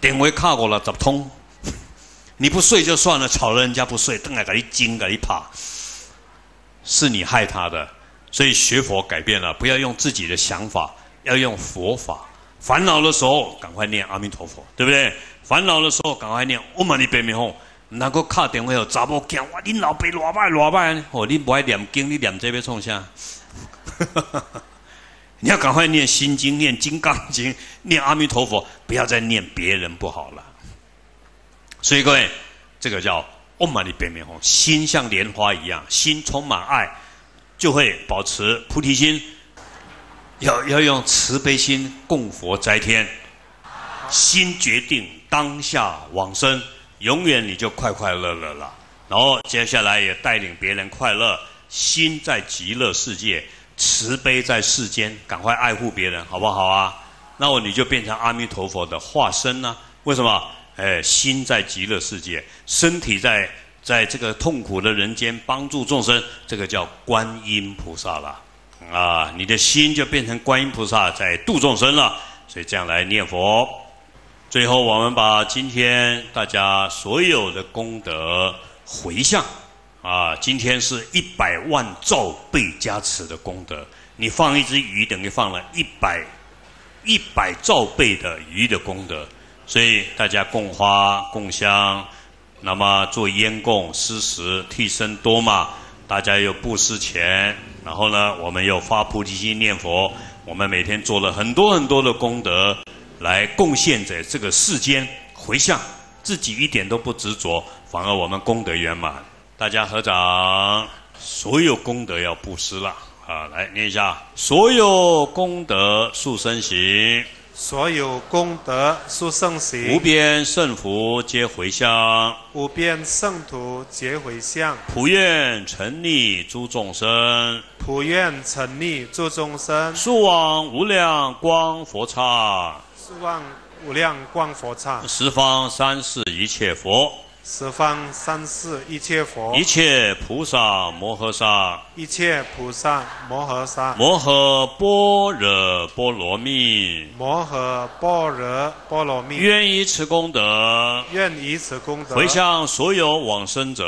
C: 电话卡过了十通，你不睡就算了，吵了人家不睡，等来给你惊，给你怕，是你害他的。所以学佛改变了，不要用自己的想法，要用佛法。烦恼的时候，赶快念阿弥陀佛，对不对？烦恼的时候，赶快念阿弥陀佛。能够卡电话有查某讲，哇，你老爸偌歹偌歹，哦，你不爱念经，你念这边冲啥？你要赶快念心经，念金刚经，念阿弥陀佛，不要再念别人不好了。所以各位，这个叫阿弥陀佛，心像莲花一样，心充满爱。就会保持菩提心，要要用慈悲心供佛斋天，心决定当下往生，永远你就快快乐乐了。然后接下来也带领别人快乐，心在极乐世界，慈悲在世间，赶快爱护别人，好不好啊？那我你就变成阿弥陀佛的化身呢？为什么？哎，心在极乐世界，身体在。在这个痛苦的人间帮助众生，这个叫观音菩萨了，啊，你的心就变成观音菩萨在度众生了。所以这样来念佛，最后我们把今天大家所有的功德回向，啊，今天是一百万兆倍加持的功德，你放一只鱼等于放了一百一百兆倍的鱼的功德，所以大家供花供香。那么做烟供施食替身多嘛？大家又布施钱，然后呢，我们又发菩提心念佛。我们每天做了很多很多的功德，来贡献在这个世间回向，自己一点都不执着，反而我们功德圆满。大家合掌，所有功德要布施了。啊！来念一下：所有功德速生行。
D: 所有功德速生行，
C: 无边圣福皆回向，
D: 无边圣土皆回向，
C: 普愿成利诸众生，
D: 普愿成利诸众生，
C: 速往无量光佛刹，
D: 速往无量光佛刹，
C: 十方三世一切佛。
D: 十方三世一切佛，
C: 一切菩萨摩诃萨，
D: 一切菩萨摩诃萨，
C: 摩诃般若波罗蜜，
D: 摩诃般若波罗蜜，
C: 愿以此功德，
D: 愿以此功德，
C: 回向所有往生者，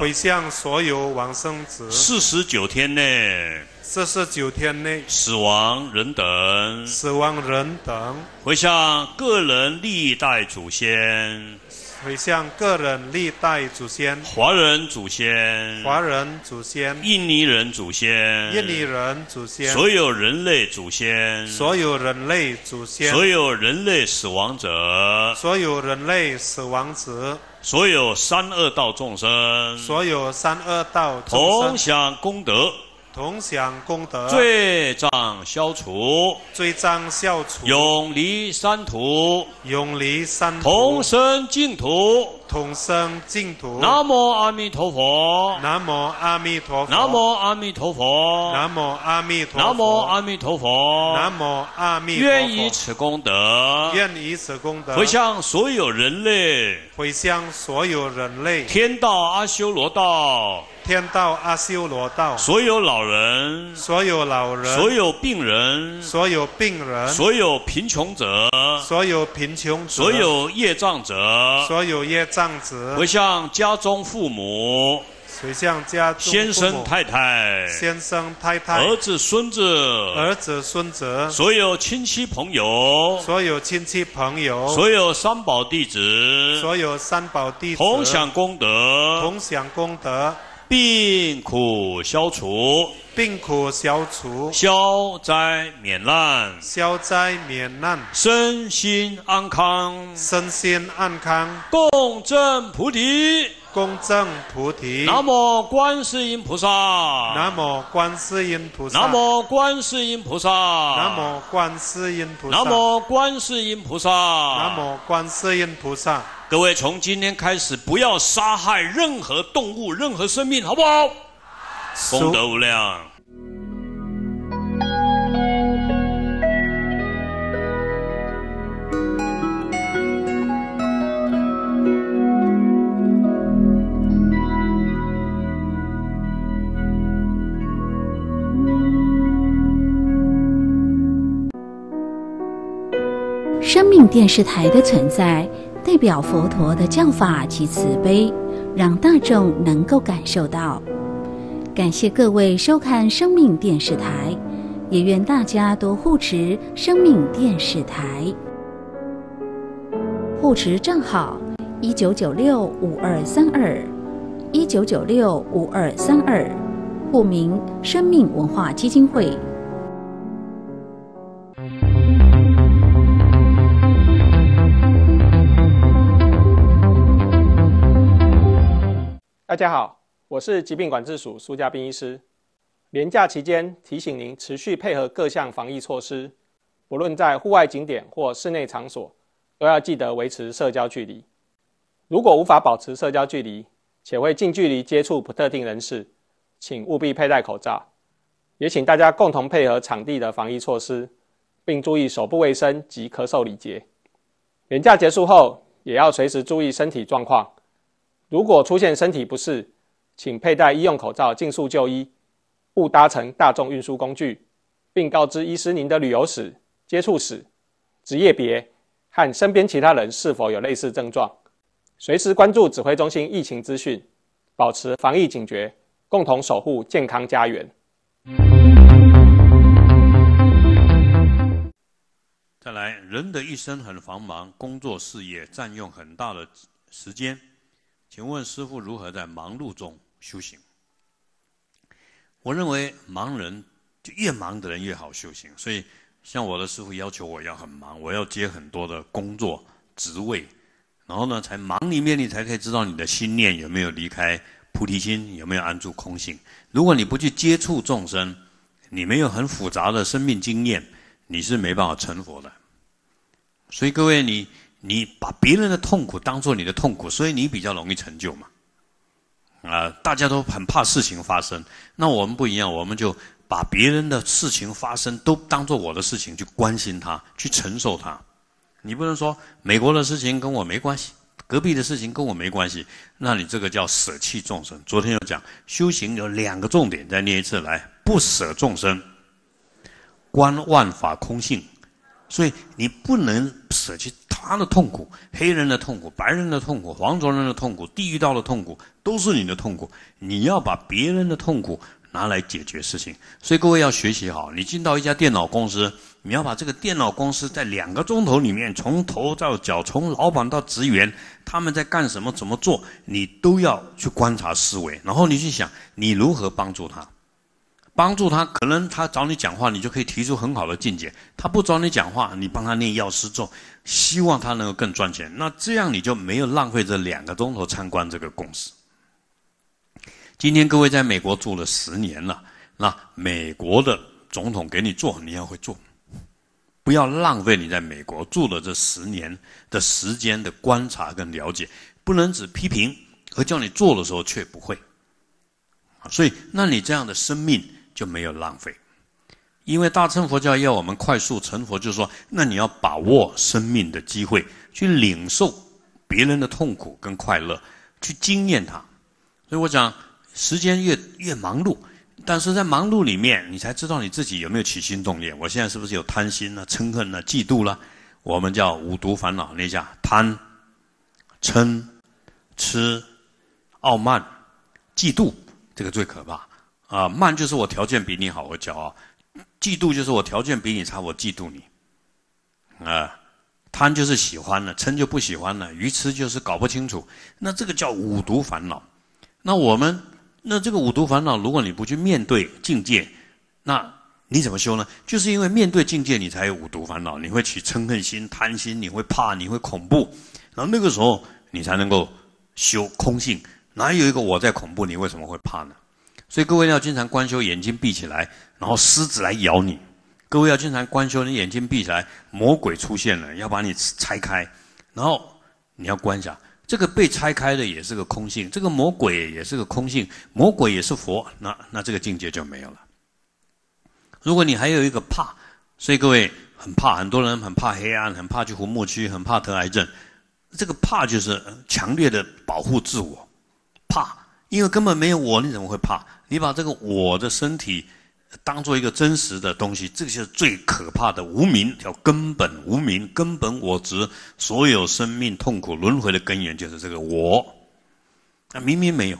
D: 回向所有往生者，
C: 四十九天内，
D: 四十九天内，
C: 死亡人等，
D: 死亡人等，
C: 回向个人历代祖先。
D: 回向个人历代祖先、
C: 华人祖先、
D: 华人祖先、
C: 印尼人祖先、
D: 印尼人祖先、
C: 所有人类祖先、
D: 所有人类祖先、
C: 所有人类死亡者、
D: 所有人类死亡者、
C: 所有三恶道众生，
D: 所有三恶道众
C: 同
D: 生
C: 享功德，
D: 同享功德，
C: 罪障消除，
D: 罪障消除，
C: 永离三途，
D: 永离三途，
C: 同生净土。
D: 同生净土。
C: 南无阿弥陀佛。
D: 南无阿弥陀佛。
C: 南无阿弥陀佛。
D: 南无阿弥陀佛。
C: 南无阿弥陀佛。
D: 南无阿弥陀佛。
C: 愿以此功德，
D: 愿以此功德
C: 回向所有人类，
D: 回向所有人类，
C: 天道阿修罗道，
D: 天道阿修罗道，
C: 所有老人，
D: 所有老人，
C: 所有病人，
D: 所有病人，
C: 所有贫穷者，
D: 所有贫穷者，
C: 所有业障者，
D: 所有业障者，
C: 回向家中父母，
D: 回向家中
C: 先生太太，
D: 先生太太，
C: 儿子孙子，
D: 儿子孙子，
C: 所有亲戚朋友，
D: 所有亲戚朋友，
C: 所有三宝弟子，
D: 所有三宝弟子，
C: 同享功德，
D: 同享功德，
C: 病苦消除，
D: 病苦消除，
C: 消灾免难，
D: 消灾免难，
C: 身心安康，
D: 身心安康，
C: 共振菩提。
D: 公正菩提。
C: 南无观世音菩萨。
D: 南无观世音菩萨。
C: 南无观世音菩萨。
D: 南无观世音菩萨。
C: 南无观世音菩萨。
D: 南无观世音菩萨。
C: 各位，从今天开始，不要杀害任何动物、任何生命，好不好？功德无量。
E: 生命电视台的存在，代表佛陀的教法及慈悲，让大众能够感受到。感谢各位收看生命电视台，也愿大家多护持生命电视台。护持账号：一九九六五二三二，一九九六五二三二，户名生命文化基金会。
F: 大家好，我是疾病管制署苏家斌医师。连假期间，提醒您持续配合各项防疫措施，不论在户外景点或室内场所，都要记得维持社交距离。如果无法保持社交距离，且会近距离接触不特定人士，请务必佩戴口罩。也请大家共同配合场地的防疫措施，并注意手部卫生及咳嗽礼节。连假结束后，也要随时注意身体状况。如果出现身体不适，请佩戴医用口罩，尽速就医，勿搭乘大众运输工具，并告知医师您的旅游史、接触史、职业别和身边其他人是否有类似症状。随时关注指挥中心疫情资讯，保持防疫警觉，共同守护健康家园。
C: 再来，人的一生很繁忙，工作事业占用很大的时间。请问师傅如何在忙碌中修行？我认为忙人就越忙的人越好修行。所以，像我的师傅要求我要很忙，我要接很多的工作职位，然后呢，才忙里面你才可以知道你的心念有没有离开菩提心，有没有安住空性。如果你不去接触众生，你没有很复杂的生命经验，你是没办法成佛的。所以各位你。你把别人的痛苦当做你的痛苦，所以你比较容易成就嘛。啊，大家都很怕事情发生，那我们不一样，我们就把别人的事情发生都当做我的事情去关心他，去承受他。你不能说美国的事情跟我没关系，隔壁的事情跟我没关系，那你这个叫舍弃众生。昨天有讲修行有两个重点，再念一次来：不舍众生，观万法空性。所以你不能舍弃他的痛苦，黑人的痛苦，白人的痛苦，黄种人的痛苦，地狱道的痛苦，都是你的痛苦。你要把别人的痛苦拿来解决事情。所以各位要学习好，你进到一家电脑公司，你要把这个电脑公司在两个钟头里面，从头到脚，从老板到职员，他们在干什么，怎么做，你都要去观察思维，然后你去想你如何帮助他。帮助他，可能他找你讲话，你就可以提出很好的见解；他不找你讲话，你帮他念药师咒，希望他能够更赚钱。那这样你就没有浪费这两个钟头参观这个公司。今天各位在美国住了十年了，那美国的总统给你做，你要会做，不要浪费你在美国住了这十年的时间的观察跟了解，不能只批评，而叫你做的时候却不会。所以，那你这样的生命。就没有浪费，因为大乘佛教要我们快速成佛，就是说，那你要把握生命的机会，去领受别人的痛苦跟快乐，去经验它。所以我讲，时间越越忙碌，但是在忙碌里面，你才知道你自己有没有起心动念。我现在是不是有贪心呢、嗔恨呢、嫉妒了？我们叫五毒烦恼，那叫贪、嗔、痴、傲慢、嫉妒，这个最可怕。啊，慢就是我条件比你好，我骄傲；嫉妒就是我条件比你差，我嫉妒你。啊，贪就是喜欢了，嗔就不喜欢了，愚痴就是搞不清楚。那这个叫五毒烦恼。那我们那这个五毒烦恼，如果你不去面对境界，那你怎么修呢？就是因为面对境界，你才有五毒烦恼。你会起嗔恨心、贪心，你会怕，你会恐怖。然后那个时候，你才能够修空性。哪有一个我在恐怖，你为什么会怕呢？所以各位要经常观修，眼睛闭起来，然后狮子来咬你。各位要经常观修，你眼睛闭起来，魔鬼出现了，要把你拆开，然后你要观想，这个被拆开的也是个空性，这个魔鬼也是个空性，魔鬼也是佛，那那这个境界就没有了。如果你还有一个怕，所以各位很怕，很多人很怕黑暗，很怕去红木区，很怕得癌症，这个怕就是强烈的保护自我，怕，因为根本没有我，你怎么会怕？你把这个我的身体当做一个真实的东西，这个是最可怕的无名，叫根本无名，根本我执，所有生命痛苦轮回的根源就是这个我。那明明没有，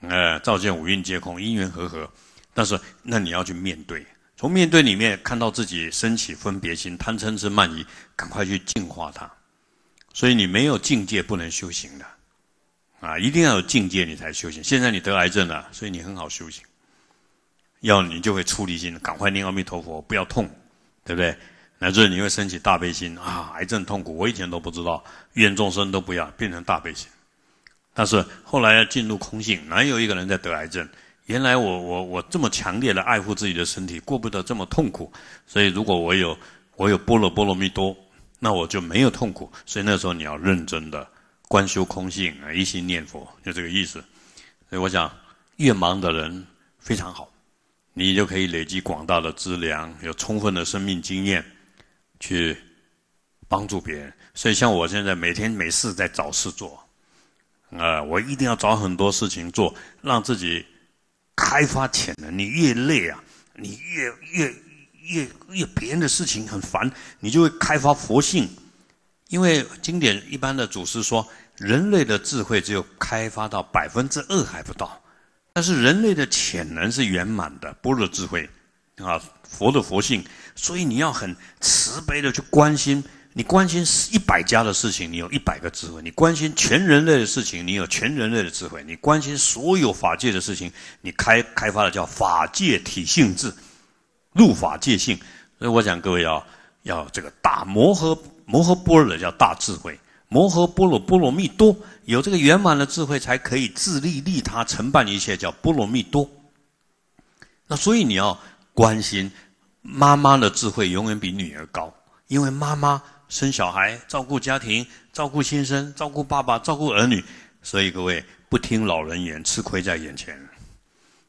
C: 哎，照见五蕴皆空，因缘和合，但是那你要去面对，从面对里面看到自己升起分别心、贪嗔痴慢疑，赶快去净化它。所以你没有境界，不能修行的。啊，一定要有境界，你才修行。现在你得癌症了，所以你很好修行。要你就会出离心，赶快念阿弥陀佛，不要痛，对不对？乃至你会升起大悲心啊！癌症痛苦，我以前都不知道，愿众生都不要变成大悲心。但是后来要进入空性，哪有一个人在得癌症？原来我我我这么强烈的爱护自己的身体，过不得这么痛苦。所以如果我有我有波罗波罗蜜多，那我就没有痛苦。所以那时候你要认真的。观修空性啊，一心念佛，就这个意思。所以我想，越忙的人非常好，你就可以累积广大的资粮，有充分的生命经验，去帮助别人。所以像我现在每天没事在找事做，啊，我一定要找很多事情做，让自己开发潜能。你越累啊，你越越越越别人的事情很烦，你就会开发佛性。因为经典一般的祖师说，人类的智慧只有开发到百分之二还不到，但是人类的潜能是圆满的，般若智慧，啊，佛的佛性，所以你要很慈悲的去关心，你关心一百家的事情，你有一百个智慧；你关心全人类的事情，你有全人类的智慧；你关心所有法界的事情，你开开发的叫法界体性智，入法界性。所以我讲各位要要这个大摩诃。摩诃般若叫大智慧，摩诃般若波罗蜜多，有这个圆满的智慧，才可以自利利他，承办一切，叫波罗蜜多。那所以你要关心妈妈的智慧，永远比女儿高，因为妈妈生小孩、照顾家庭、照顾先生、照顾爸爸、照顾儿女，所以各位不听老人言，吃亏在眼前。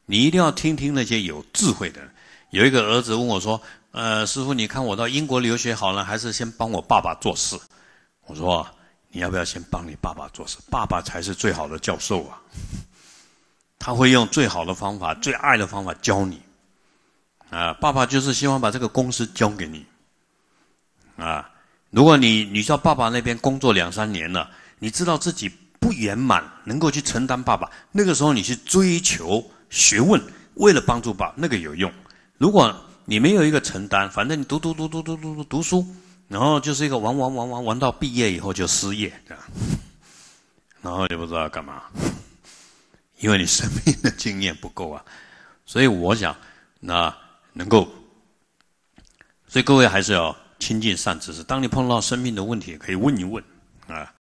C: 你一定要听听那些有智慧的。有一个儿子问我说。呃，师傅，你看我到英国留学好了，还是先帮我爸爸做事？我说，你要不要先帮你爸爸做事？爸爸才是最好的教授啊！他会用最好的方法、最爱的方法教你。啊，爸爸就是希望把这个公司交给你。啊，如果你你到爸爸那边工作两三年了，你知道自己不圆满，能够去承担爸爸，那个时候你去追求学问。为了帮助爸，那个有用。如果你没有一个承担，反正你读读读读读读读读书，然后就是一个玩玩玩玩玩到毕业以后就失业，这样，然后也不知道干嘛，因为你生命的经验不够啊。所以我想，那能够，所以各位还是要亲近善知识。当你碰到生命的问题，可以问一问啊。